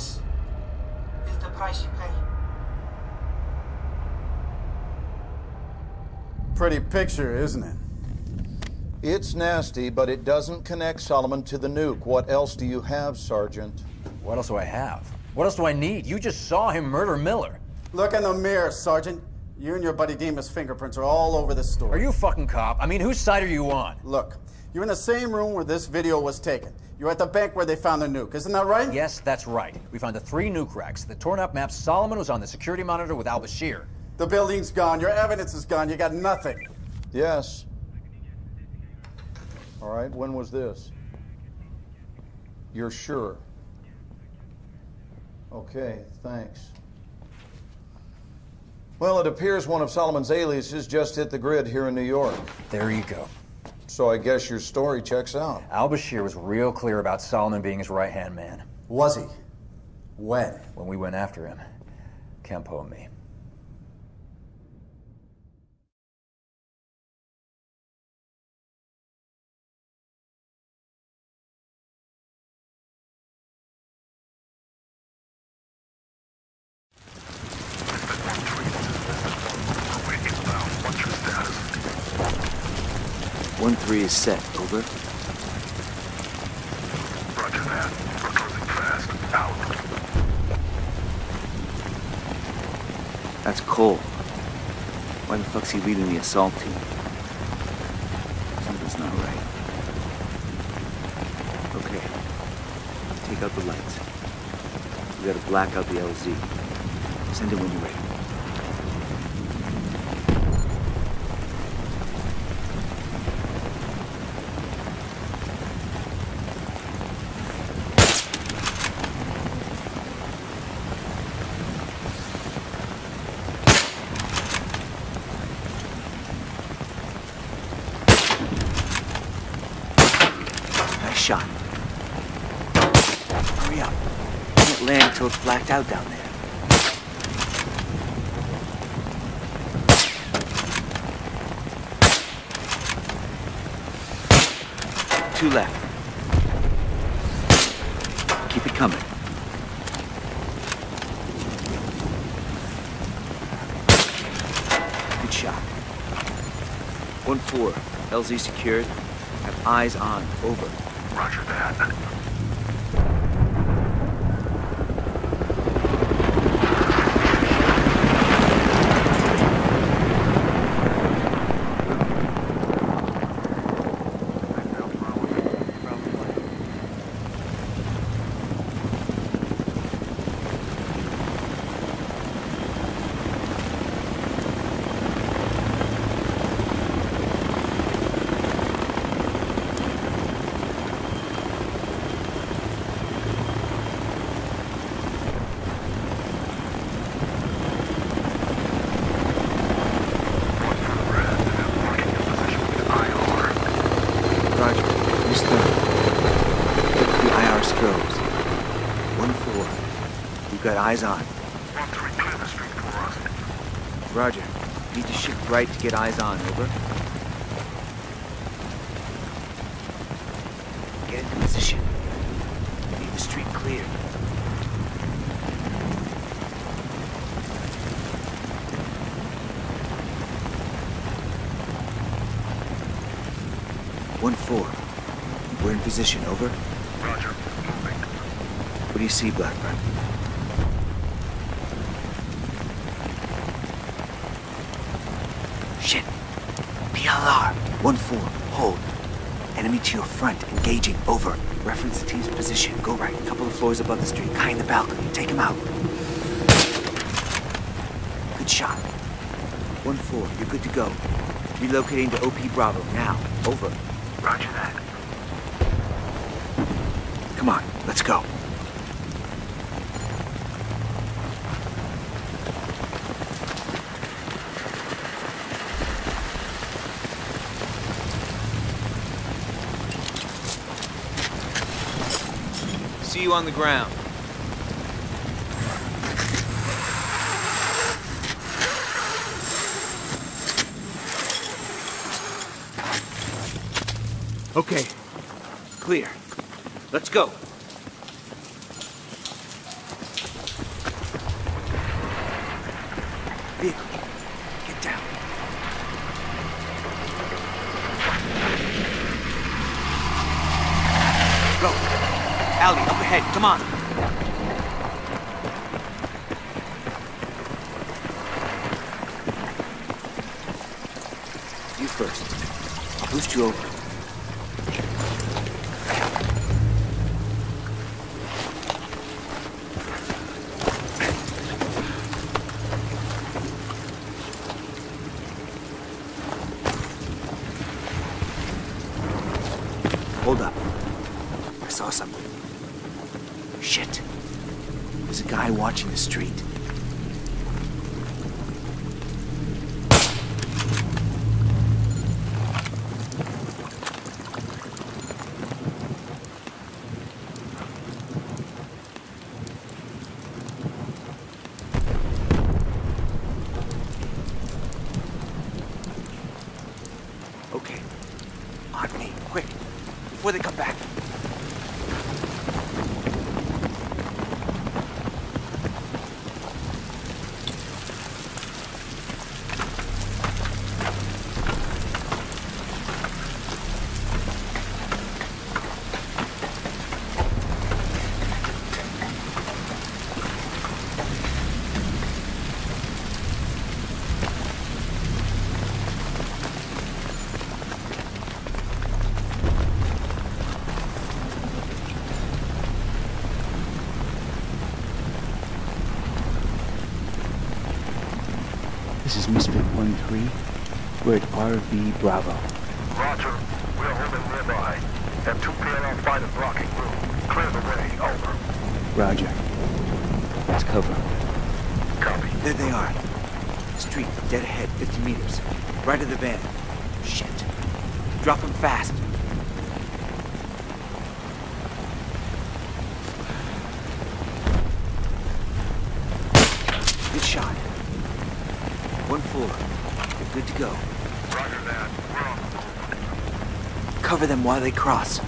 This is the price you pay. Pretty picture, isn't it? It's nasty, but it doesn't connect Solomon to the nuke. What else do you have, Sergeant? What else do I have? What else do I need? You just saw him murder Miller. Look in the mirror, Sergeant. You and your buddy Dima's fingerprints are all over this story. Are you a fucking cop? I mean, whose side are you on? Look, you're in the same room where this video was taken. You're at the bank where they found the nuke. Isn't that right? Yes, that's right. We found the three nuke racks. The torn up maps. Solomon was on the security monitor with Al Bashir. The building's gone. Your evidence is gone. You got nothing. Yes. All right, when was this? You're sure? Okay, thanks. Well, it appears one of Solomon's aliases just hit the grid here in New York. There you go. So I guess your story checks out. Al Bashir was real clear about Solomon being his right hand man. Was he? When? When we went after him, Campo and me. One three is set. Over. Roger that. We're closing fast. Out. That's Cole. Why the fuck's he leading the assault team? Something's not right. Okay. Take out the lights. We gotta black out the LZ. Send it when you're ready. Nice shot. Hurry up. Can't land until it's blacked out down there. Two left. Keep it coming. Good shot. One four. LZ secured. Have eyes on. Over. Roger that. Roger. Miss Thurman. Look for the IR strobes. One four. We've got eyes on. One three, clear the street for us. Roger. Need to shift right to get eyes on. Over. Get into position. Need the street clear. One four. We're in position. Over. Roger. Moving. What do you see, Blackburn? Shit. PLR. 1-4. Hold. Enemy to Engaging. Over. Reference the team's position. Go right. A couple of floors above the street. Guy in the balcony. Take him out. Good shot. 1-4. You're good to go. Relocating to OP Bravo. Now. Over. Roger that. Come on. Let's go. See you on the ground. Okay. Clear. Let's go. Go. Allie, up ahead. Come on. You first. I'll boost you over. Hold up. I saw something. Shit. There's a guy watching the street. This is Misfit 1-3. We're at RV Bravo. Roger. We're holding nearby. Have two PLR fighters blocking room. Clear the way. Over. Roger. Let's cover. Copy. There they are. Street, dead ahead, 50 meters. Right of the van. Shit. Drop them fast. Good shot. One floor. You're good to go. Roger that. We're on the move. Cover them while they cross.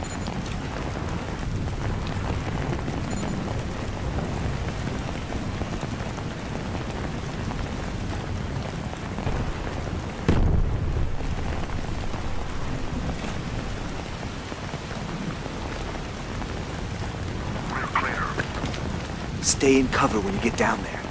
We're clear. Stay in cover when you get down there.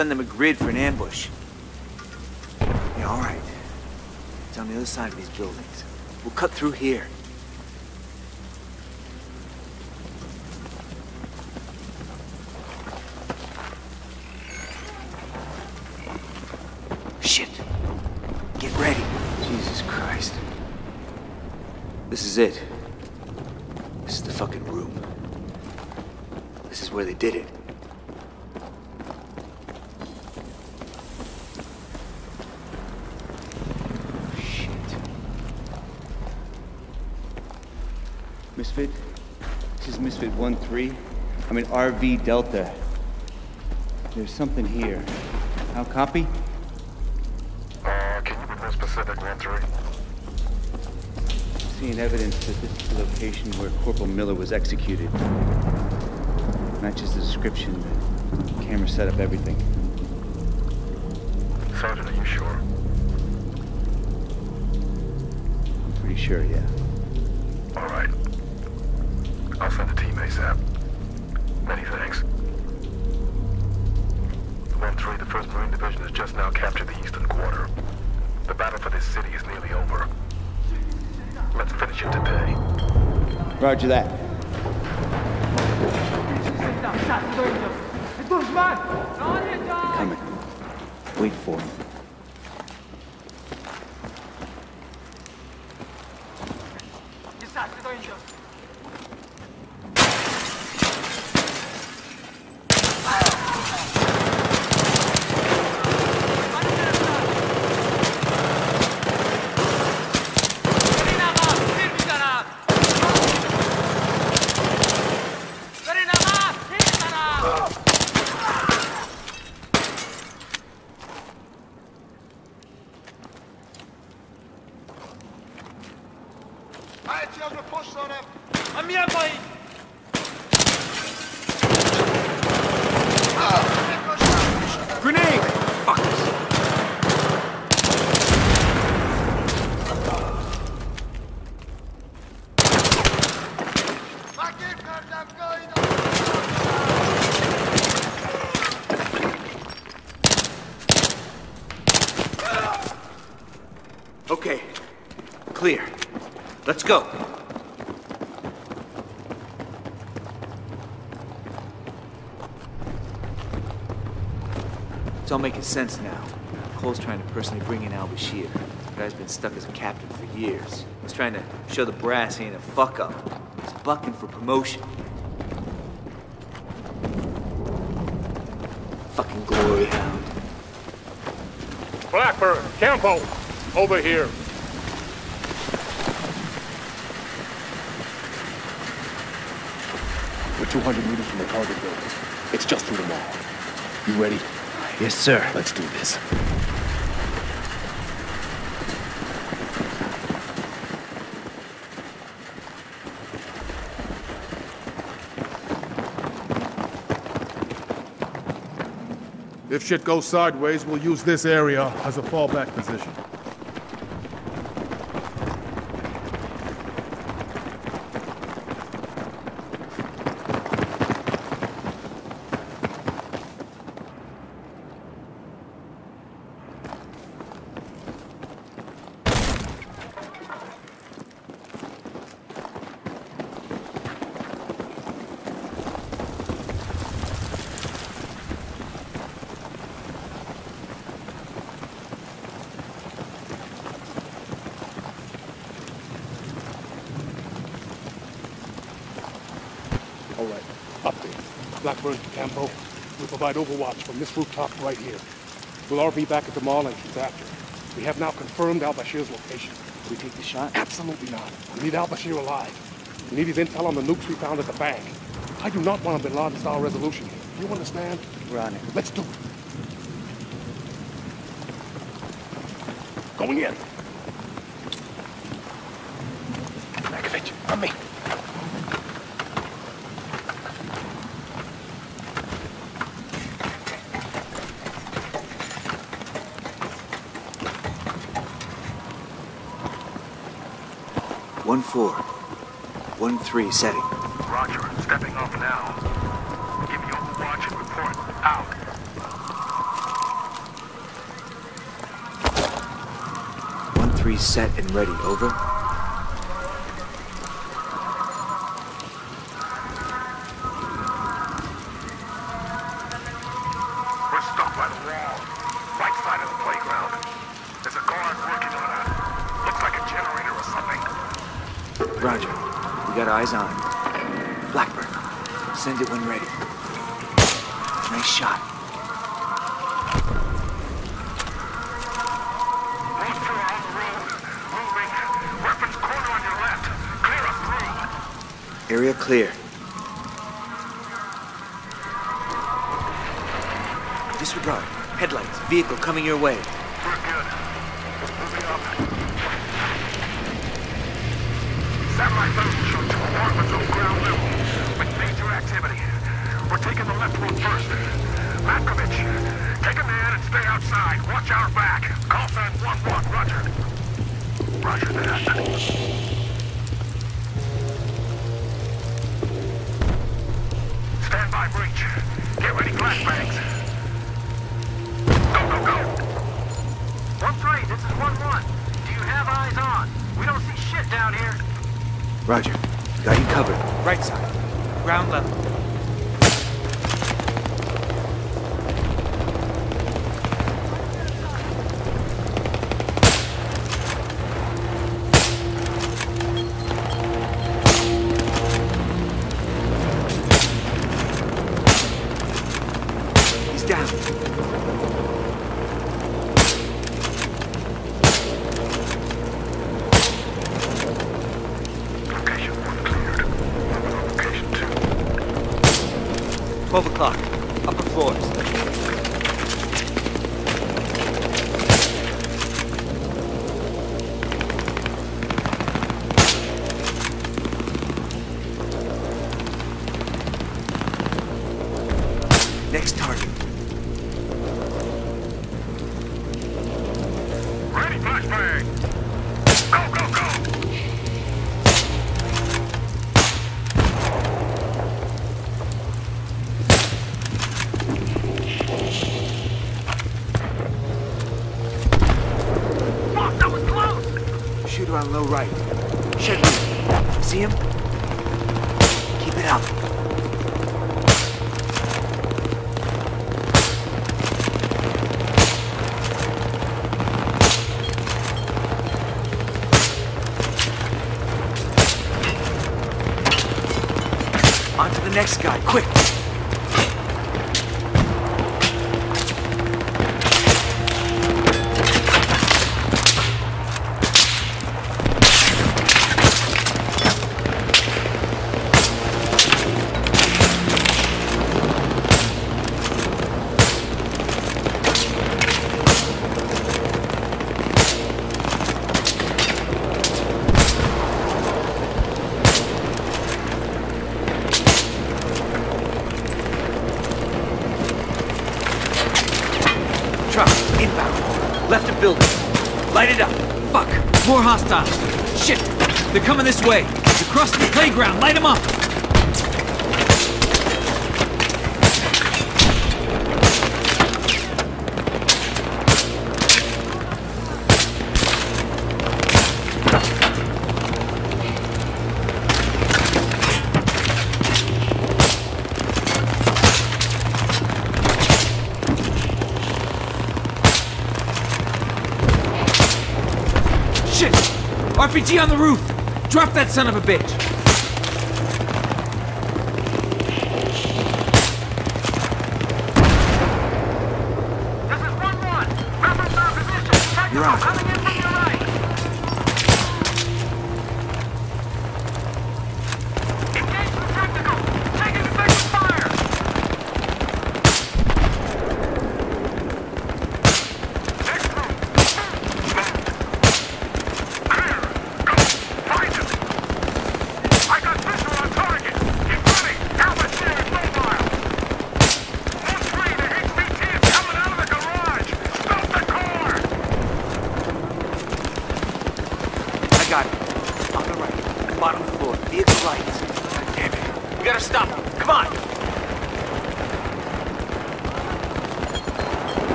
Send them a grid for an ambush. Yeah, all right. It's on the other side of these buildings. We'll cut through here. Shit. Get ready. Jesus Christ. This is it. This is the fucking room. This is where they did it. Shit. Misfit? This is 1-3. I'm in RV Delta. There's something here. How copy? Uh, can you be more specific, 1-3? Seeing evidence that this is the location where Corporal Miller was executed. Matches the description. The camera set up everything. Sergeant, are you sure? I'm pretty sure, yeah. 1st Marine Division has just now captured the eastern quarter. The battle for this city is nearly over. Let's finish it today. Roger that. Coming. Wait for him. Clear. Let's go. It's all making sense now. Cole's trying to personally bring in Al Bashir. The guy's been stuck as a captain for years. He's trying to show the brass he ain't a fuck up. He's bucking for promotion. Fucking glory hound. Blackburn, Campo, over here. 200 meters from the target building. It's just through the wall. You ready? Yes, sir. Let's do this. If shit goes sideways, we'll use this area as a fallback position. Update. Blackburn, Campo, we provide overwatch from this rooftop right here. We'll all be back at the mall and entrance after. We have now confirmed al-Bashir's location. We take the shot? Absolutely not. We need al-Bashir alive. We need his intel on the nukes we found at the bank. I do not want a Bin Laden-style resolution. You understand? We're on it. Let's do it. Going in. Matkovich, on me. One four. One three setting. Roger, stepping off now. Give me overwatch and report. Out. One three set and ready. Over. Disregard. Headlights. Vehicle coming your way. We're good. Moving up. Satellite photos show two apartments on ground level with major activity. We're taking the left one first. Matkovich, take a man and stay outside. Watch our back. Call sign 1-1, Roger. Roger that. Stand by breach. Get ready flashbangs. Go, go, go! One three, this is one one. Do you have eyes on? We don't see shit down here. Roger. Got you covered. Right side. Ground level. 12 o'clock. Upper floors. RPG on the roof! Drop that son of a bitch!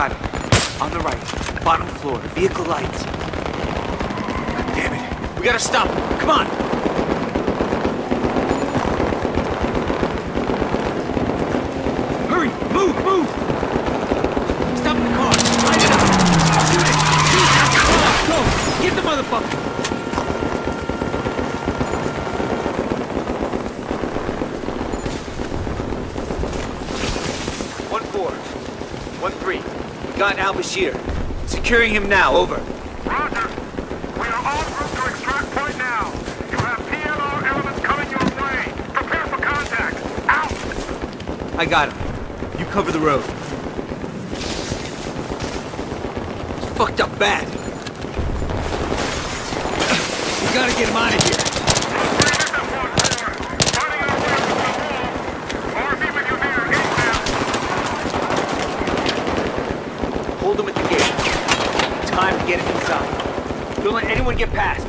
Got him. On the right. Bottom floor. Vehicle lights. God damn it. We gotta stop. Come on. Bashir. Securing him now. Over. Roger. We are to extract point now. You have PLR elements coming your way. Prepare for contact. Out! I got him. You cover the road. It's fucked up bad. We gotta get him out of here! This is one four. Running our way from the wall. RV with you there. Inbound. Hold him at the gate. Time to get him inside. Don't let anyone get past.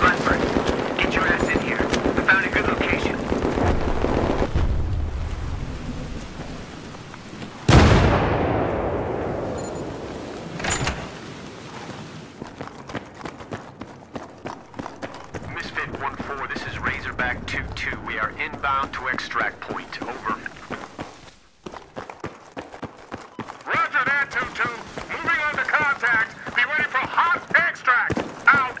Blackburn, get your ass in here. I found a good location. Misfit 1-4, this is Razorback 2-2. We are inbound to extract point. Over. Roger that, 2-2. Moving on to contact. Be ready for hot extract. Out.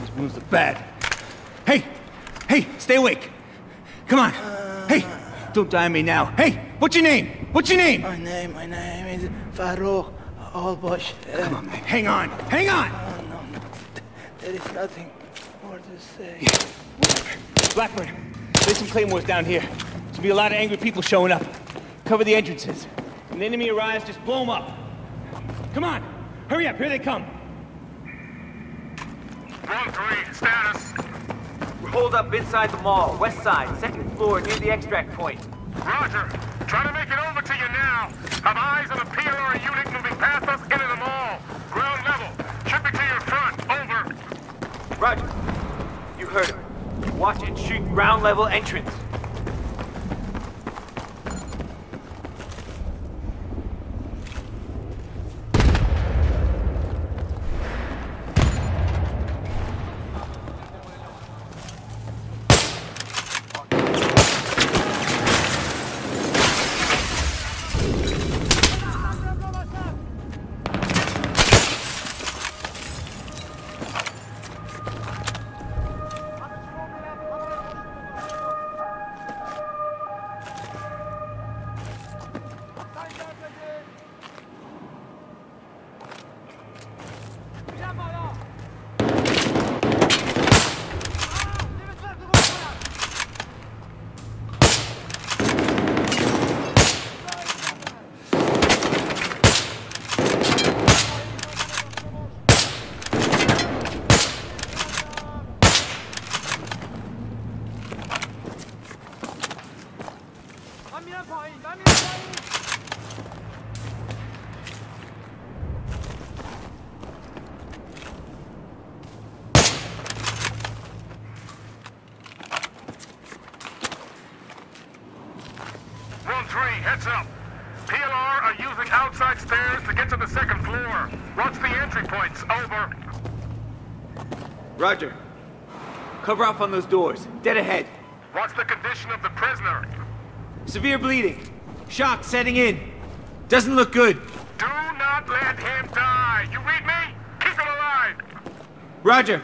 These wounds look bad. Hey! Hey! Stay awake! Come on! Hey! Don't die on me now. Hey! What's your name? What's your name? My name, my name is Farouk Al Bashir. Uh, Come on, man. Hang on! Hang on! no, no, there is nothing more to say. Blackburn, there's some claymores down here. There's gonna be a lot of angry people showing up. Cover the entrances. When the enemy arrives, just blow them up. Come on! Hurry up, here they come. 1-3, status. We're holed up inside the mall, west side, second floor, near the extract point. Roger. Try to make it over to you now. Have eyes on a PLR unit moving past us into the mall. Ground level. Should be to your front. Over. Roger. You heard him. Watch and shoot ground level entrance. Cover off on those doors. Dead ahead. What's the condition of the prisoner? Severe bleeding. Shock setting in. Doesn't look good. Do not let him die. You read me? Keep him alive. Roger.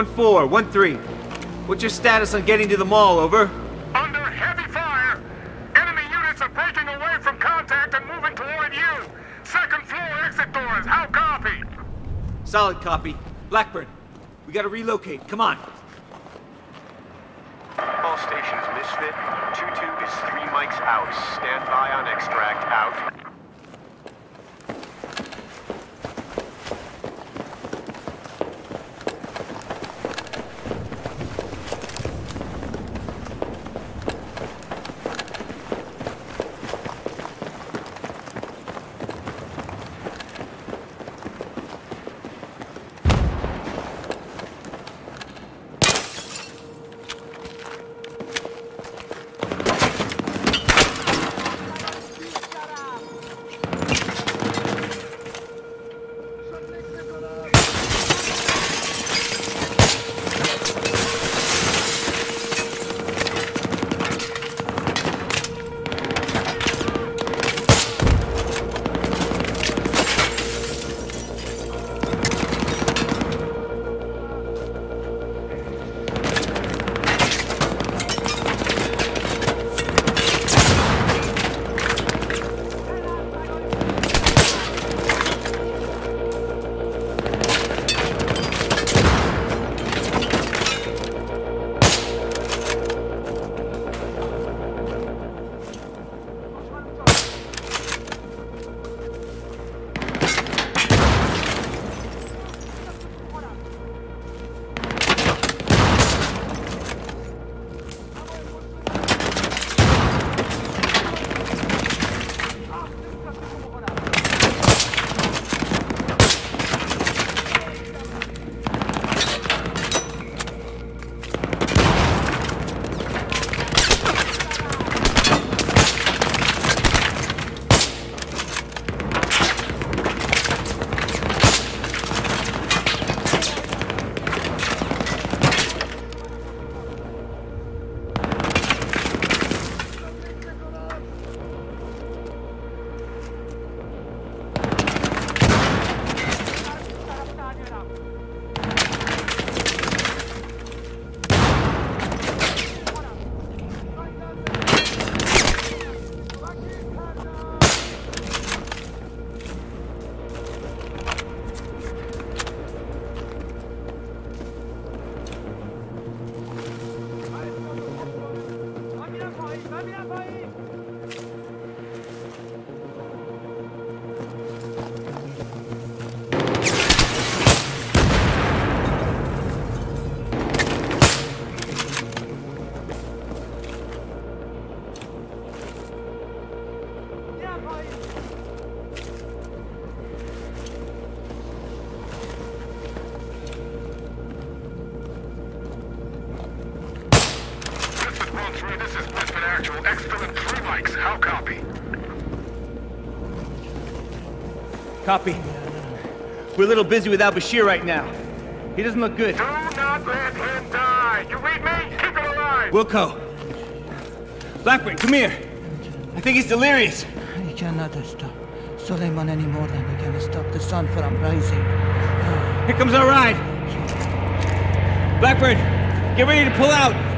One four, one three. What's your status on getting to the mall? Over. Under heavy fire. Enemy units are breaking away from contact and moving toward you. Second floor exit doors. How copy? Solid copy. Blackburn. We gotta relocate. Come on. All stations, Misfit. 2-2 is three mics out. Stand by on extract. Out. Copy. We're a little busy with Al Bashir right now. He doesn't look good. Do not let him die. You read me? Keep him alive. Wilco. Blackburn, come here. I think he's delirious. He cannot stop Solomon any more than he can stop the sun from rising. Here comes our ride. Blackbird, get ready to pull out.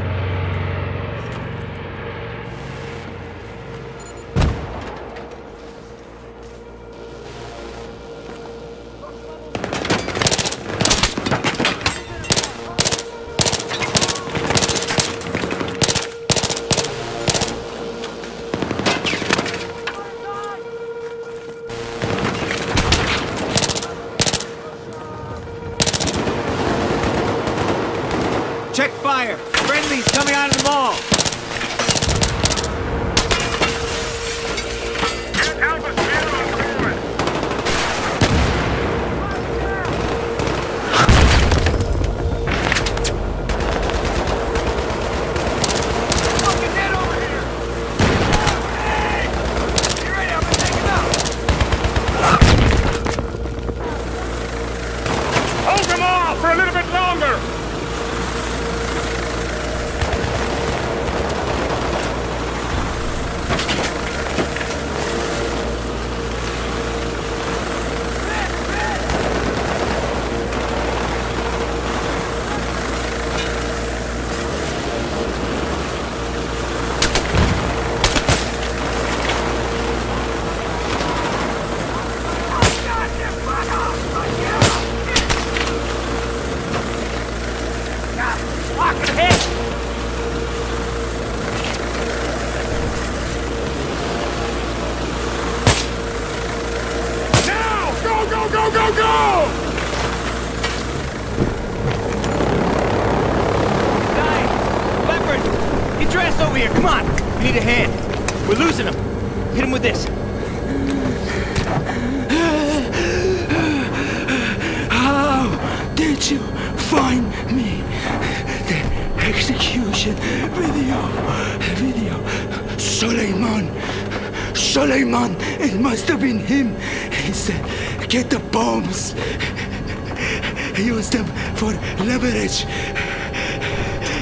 He used them for leverage.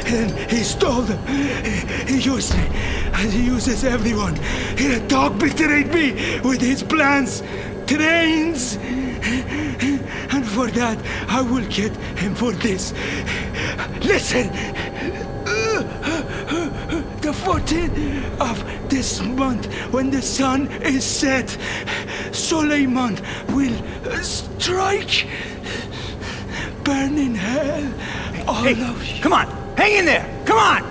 And he stole them. He used me. And he uses everyone. He the dog betrayed me with his plans, trains. And for that, I will get him for this. Listen! The 14th of this month, when the sun is set, Solomon will strike. Burn in hell. All Hey, of you. come on. Hang in there. Come on.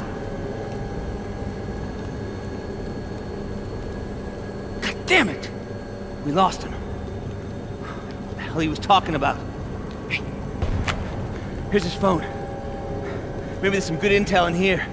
God damn it. We lost him. What the hell he was talking about? Hey, here's his phone. Maybe there's some good intel in here.